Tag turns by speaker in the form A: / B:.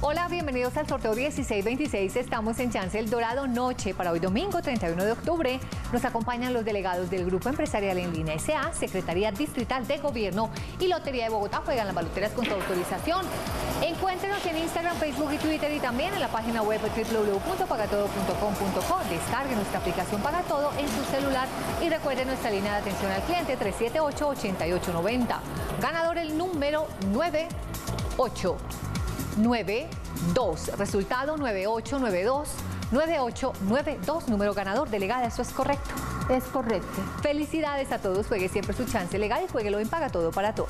A: Hola, bienvenidos al sorteo 1626. Estamos en Chance El Dorado Noche para hoy domingo 31 de octubre. Nos acompañan los delegados del Grupo Empresarial en Línea SA, Secretaría Distrital de Gobierno y Lotería de Bogotá. Juegan las baloteras con su autorización. Encuéntrenos en Instagram, Facebook y Twitter y también en la página web www.pagatodo.com.co. Descargue nuestra aplicación Paga Todo en su celular y recuerde nuestra línea de atención al cliente 378-8890. Ganador el número 98. 92. Resultado 9892. 9892, número ganador, delegada, ¿eso es correcto?
B: Es correcto.
A: Felicidades a todos, juegue siempre su chance legal y jueguelo en Paga Todo para Todo.